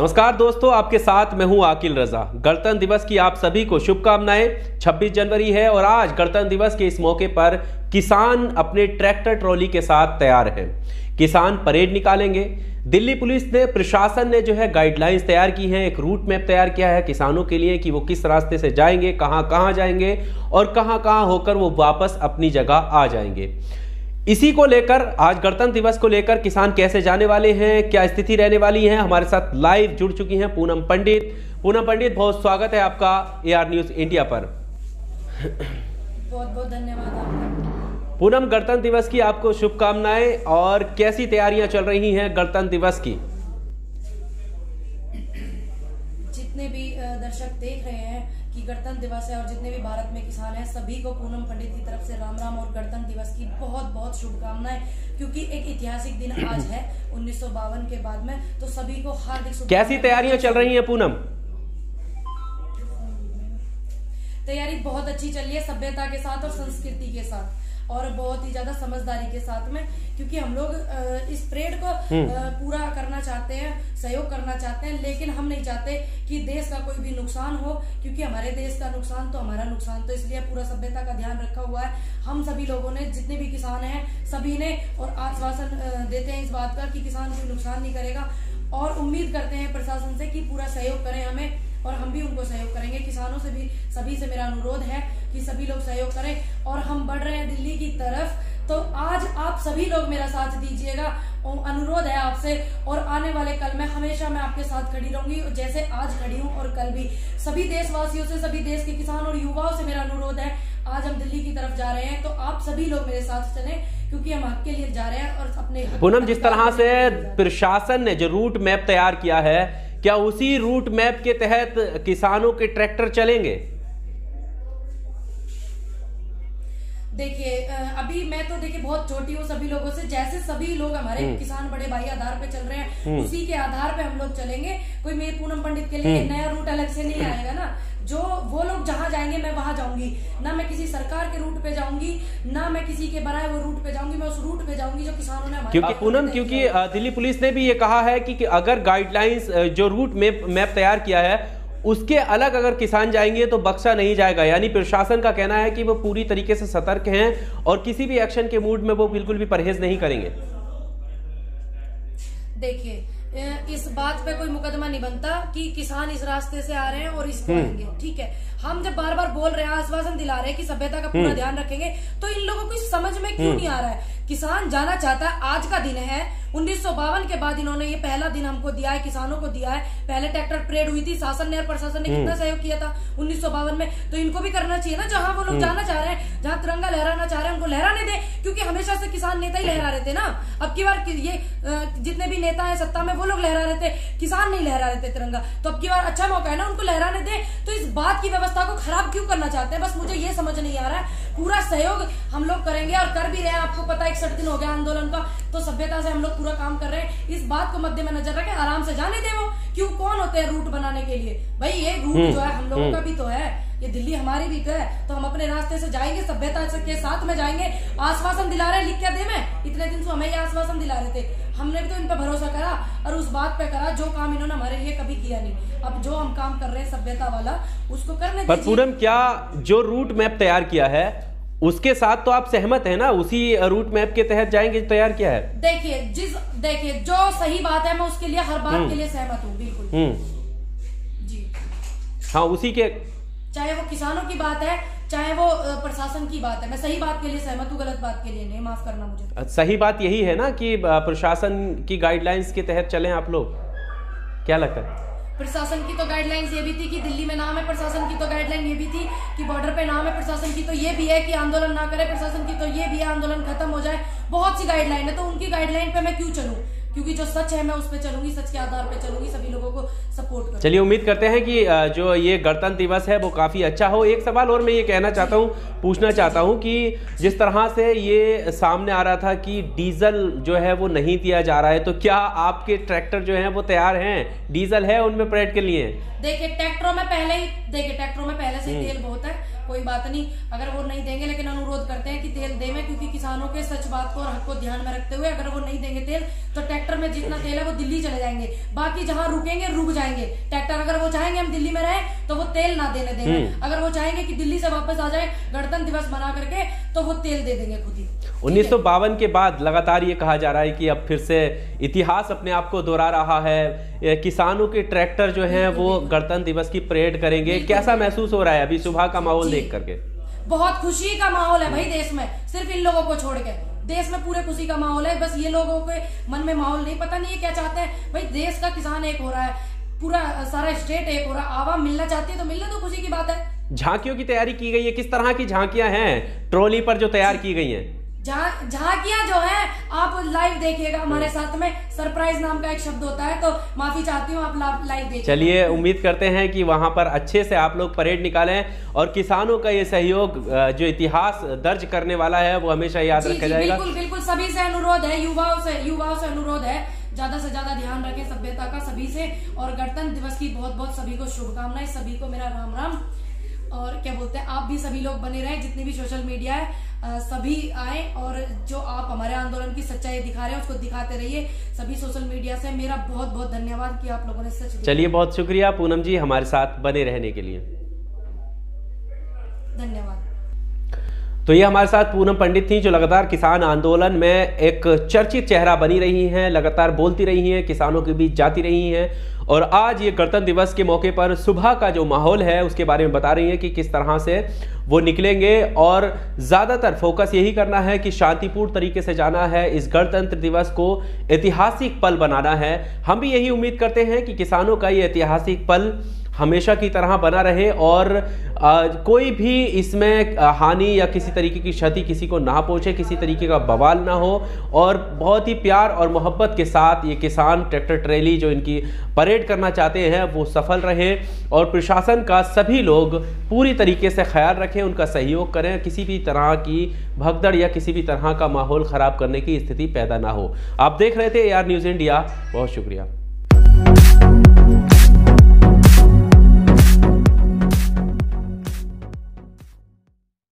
नमस्कार दोस्तों, आपके साथ मैं हूँ आकिल रजा। गणतंत्र दिवस की आप सभी को शुभकामनाएँ। 26 जनवरी है और आज गणतंत्र दिवस के इस मौके पर किसान अपने ट्रैक्टर ट्रॉली के साथ तैयार हैं। किसान परेड निकालेंगे। दिल्ली पुलिस ने, प्रशासन ने जो है गाइडलाइंस तैयार की हैं, एक रूट मैप तैयार किया है किसानों के लिए कि वो किस रास्ते से जाएँगे कहाँ कहाँ जाएँगे और कहाँ कहाँ होकर वो वापस अपनी जगह आ जाएँगे। इसी को लेकर आज गणतंत्र दिवस को लेकर किसान कैसे जाने वाले हैं क्या स्थिति रहने वाली है हमारे साथ लाइव जुड़ चुकी हैं पूनम पंडित। पूनम पंडित बहुत स्वागत है आपका ए आर न्यूज़ इंडिया पर। बहुत बहुत धन्यवाद पूनम गणतंत्र दिवस की आपको शुभकामनाएँ और कैसी तैयारियाँ चल रही हैं गणतंत्र दिवस की? जितने भी दर्शक देख रहे हैं गणतंत्र दिवस है और जितने भी भारत में किसान हैं सभी को पूनम पंडित की तरफ़ से राम राम और गणतंत्र दिवस की बहुत बहुत शुभकामनाएँ क्योंकि एक ऐतिहासिक दिन आज है उन्नीस सौ बावन के बाद में तो सभी को हार्दिक कैसी तैयारियाँ चल रही है पूनम? तैयारी बहुत अच्छी चल रही है सभ्यता के साथ और संस्कृति के साथ। और बहुत ही ज़्यादा समझदारी के साथ में क्योंकि हम लोग इस परेड को पूरा करना चाहते हैं सहयोग करना चाहते हैं लेकिन हम नहीं चाहते कि देश का कोई भी नुकसान हो क्योंकि हमारे देश का नुकसान तो हमारा नुकसान तो इसलिए पूरा सभ्यता का ध्यान रखा हुआ है। हम सभी लोगों ने जितने भी किसान हैं सभी ने और आश्वासन देते हैं इस बात का कि किसान कोई नुकसान नहीं करेगा। और उम्मीद करते हैं प्रशासन से कि पूरा सहयोग करें हमें और हम भी उनको सहयोग करेंगे। किसानों से भी सभी से मेरा अनुरोध है कि सभी लोग सहयोग करें और हम बढ़ रहे हैं दिल्ली की तरफ़। तो आज आप सभी लोग मेरा साथ दीजिएगा। अनुरोध है आपसे और आने वाले कल में हमेशा मैं आपके साथ खड़ी रहूँगी, जैसे आज खड़ी हूँ और कल भी। सभी देशवासियों से, सभी देश के किसान और युवाओं से मेरा अनुरोध है, आज हम दिल्ली की तरफ़ जा रहे हैं। तो आप सभी लोग मेरे साथ चले, क्योंकि हम आपके लिए जा रहे हैं और अपने पूनम, जिस तरह से प्रशासन ने जो रूट मैप तैयार किया है, क्या उसी रूट मैप के तहत किसानों के ट्रैक्टर चलेंगे? देखिए अभी मैं तो देखिए बहुत छोटी हूँ सभी लोगों से। जैसे सभी लोग हमारे किसान बड़े भाई आधार पे चल रहे हैं उसी के आधार पे हम लोग चलेंगे। कोई मेरे पूनम पंडित के लिए नया रूट अलग से नहीं आएगा ना। जो वो लोग जहाँ जाएँगे मैं वहाँ जाऊँगी। ना मैं किसी सरकार के रूट पे जाऊँगी ना मैं किसी के बनाए हुए रूट पे जाऊँगी मैं उस रूट पे जाऊँगी जो किसानों ने क्योंकि पूनम क्योंकि किया दिल्ली पुलिस ने भी ये कहा है कि, कि अगर गाइडलाइंस जो रूट मैप मैप तैयार किया है उसके अलग अगर किसान जाएँगे तो बख्शा नहीं जाएगा। यानी प्रशासन का कहना है कि वो पूरी तरीके से सतर्क हैं और किसी भी एक्शन के मूड में वो बिल्कुल भी परहेज नहीं करेंगे। देखिए इस बात पे कोई मुकदमा नहीं बनता कि किसान इस रास्ते से आ रहे हैं और इसको आएँगे ठीक है? हम जब बार बार बोल रहे हैं आश्वासन दिला रहे हैं कि सभ्यता का पूरा ध्यान रखेंगे तो इन लोगों को समझ में क्यों नहीं आ रहा है? किसान जाना चाहता है आज का दिन है उन्नीस सौ बावन के बाद इन्होंने ये पहला दिन हमको दिया है किसानों को दिया है। पहले ट्रैक्टर परेड हुई थी शासन ने और प्रशासन ने कितना सहयोग किया था उन्नीस सौ बावन में। तो इनको भी करना चाहिए ना जहाँ वो लोग जाना चाह रहे हैं जहाँ तिरंगा लहराना चाह रहे हैं उनको लहराने दें क्योंकि हमेशा से किसान नेता ही लहरा रहे थे ना। अब की बार ये जितने भी नेता है सत्ता में वो लोग लहरा रहे थे। किसान नहीं लहरा रहे थे तिरंगा। तो अब की बार अच्छा मौका है ना उनको लहराने दे। तो इस बात की व्यवस्था को खराब क्यों करना चाहते हैं? बस मुझे ये समझ नहीं आ रहा है। पूरा सहयोग हम लोग करेंगे और कर भी रहे हैं। आपको पता है इकसठ दिन हो गया आंदोलन का। तो सभ्यता से हम लोग पूरा काम कर रहे हैं। इस बात को मद्दे में नज़र रखें आराम से जाने दे वो। क्यों? कौन होते हैं रूट बनाने के लिए? भाई ये रूट जो है हम लोगों का भी तो है। ये दिल्ली हमारी भी तो है। तो हम अपने रास्ते से जाएँगे सभ्यता के साथ में जाएँगे। आश्वासन दिला रहे लिख क्या दे मैं। इतने दिन से हमें ये आश्वासन दिला रहे थे। हमने भी तो इन पर भरोसा करा और उस बात पे करा जो काम इन्होंने हमारे लिए कभी किया नहीं। अब जो हम काम कर रहे हैं सभ्यता वाला उसको करने पर पूनम क्या जो रूट मैप तैयार किया है उसके साथ तो आप सहमत है ना? उसी रूट मैप के तहत जाएँगे तैयार किया है? देखिए जिस देखिए जो सही बात है मैं उसके लिए हर बात के लिए सहमत हूँ बिल्कुल। हम्म। जी। हाँ उसी के चाहे वो किसानों की बात है चाहे वो प्रशासन की बात है मैं सही बात के लिए सहमत हूँ गलत बात के लिए नहीं माफ़ करना मुझे। सही बात यही है ना कि प्रशासन की गाइडलाइंस के तहत चलें आप लोग? क्या लगता है? प्रशासन की तो गाइडलाइंस ये भी थी कि दिल्ली में नाम है प्रशासन की तो गाइडलाइन ये भी थी बॉर्डर पे नाम है प्रशासन की तो ये भी है कि आंदोलन ना करे, प्रशासन की तो ये भी है, आंदोलन खत्म हो जाए। बहुत सी गाइडलाइन है तो उनकी गाइडलाइन पे मैं क्यों चलूँ? क्योंकि जो सच है मैं उस पर चलूँगी सच के आधार पे चलूँगी सभी लोगों को सपोर्ट करूँगी। चलिए उम्मीद करते हैं कि जो ये गणतंत्र दिवस है वो काफ़ी अच्छा हो। एक सवाल और मैं ये कहना चाहता हूँ पूछना चाहता हूँ कि जिस तरह से ये सामने आ रहा था कि डीजल जो है वो नहीं दिया जा रहा है तो क्या आपके ट्रैक्टर जो हैं वो तैयार हैं? डीजल है उनमें परेड के लिए? देखिए ट्रैक्टरों में पहले ही देखिए ट्रैक्टरों में पहले से तेल बहुत है। कोई बात नहीं। अगर वो नहीं देंगे लेकिन अनुरोध करते हैं कि तेल देवे क्योंकि किसानों के सच बात को और हक को ध्यान में रखते हुए अगर वो नहीं देंगे तेल तो ट्रैक्टर में जितना तेल है वो दिल्ली चले जाएँगे। बाकी जहाँ रुकेंगे रुक जाएँगे। ट्रैक्टर अगर वो चाहेंगे हम दिल्ली में रहें तो वो तेल ना देने देंगे। हम्म। अगर वो चाहेंगे कि दिल्ली से वापस आ जाए गणतंत्र दिवस मना करके तो वो तेल दे देंगे खुद ही। उन्नीस सौ बावन के बाद लगातार ये कहा जा रहा है कि अब फिर से इतिहास अपने आप को दोहरा रहा है। किसानों के ट्रैक्टर जो हैं वो गणतंत्र दिवस की परेड करेंगे। कैसा महसूस हो रहा है अभी सुबह का माहौल देख करके? बहुत खुशी का माहौल है भाई देश में सिर्फ़ इन लोगों को छोड़ के। देश में पूरे खुशी का माहौल है बस ये लोगों के मन में माहौल नहीं पता नहीं है क्या चाहते हैं। भाई देश का किसान एक हो रहा है पूरा सारा स्टेट एक हो रहा है आवाम मिलना चाहती है तो मिलना तो खुशी की बात है। झांकियों की तैयारी की गई है किस तरह की झांकियाँ हैं? ट्रॉली पर जो तैयार की गई हैं। झांकियाँ जो है आप लाइव देखिएगा हमारे साथ में। सरप्राइज़ नाम का एक शब्द होता है तो माफ़ी चाहती हूँ आप लाइव देखिए चलिए उम्मीद करते हैं कि वहाँ पर अच्छे से आप लोग परेड निकालें और किसानों का ये सहयोग जो इतिहास दर्ज करने वाला है वो हमेशा याद रखा जाएगा। बिल्कुल बिल्कुल सभी से अनुरोध है युवाओं से युवाओं से अनुरोध है। ज़्यादा से ज़्यादा ध्यान रखें सभ्यता का सभी से। और गणतंत्र दिवस की बहुत बहुत सभी को शुभकामनाएँ सभी को मेरा राम राम और क्या बोलते हैं आप भी सभी लोग बने रहे जितनी भी सोशल मीडिया है। सभी आए और जो आप हमारे आंदोलन की सच्चाई दिखा रहे हैं उसको दिखाते रहिए। सभी सोशल मीडिया से मेरा बहुत बहुत धन्यवाद कि आप लोगों ने सच चलिए बहुत शुक्रिया पूनम जी हमारे साथ बने रहने के लिए। धन्यवाद। तो ये हमारे साथ पूनम पंडित थी, जो लगातार किसान आंदोलन में एक चर्चित चेहरा बनी रही हैं, लगातार बोलती रही हैं, किसानों के बीच जाती रही हैं। और आज ये गणतंत्र दिवस के मौके पर सुबह का जो माहौल है, उसके बारे में बता रही हैं कि किस तरह से वो निकलेंगे। और ज़्यादातर फोकस यही करना है कि शांतिपूर्ण तरीके से जाना है, इस गणतंत्र दिवस को ऐतिहासिक पल बनाना है। हम भी यही उम्मीद करते हैं कि किसानों का ये ऐतिहासिक पल हमेशा की तरह बना रहे और आ, कोई भी इसमें हानि या किसी तरीके की क्षति किसी को ना पहुँचे किसी तरीके का बवाल ना हो और बहुत ही प्यार और मोहब्बत के साथ ये किसान ट्रैक्टर ट्रैली जो इनकी परेड करना चाहते हैं वो सफल रहे और प्रशासन का सभी लोग पूरी तरीके से ख्याल रखें उनका सहयोग करें किसी भी तरह की भगदड़ या किसी भी तरह का माहौल ख़राब करने की स्थिति पैदा ना हो। आप देख रहे थे यार न्यूज़ इंडिया बहुत शुक्रिया।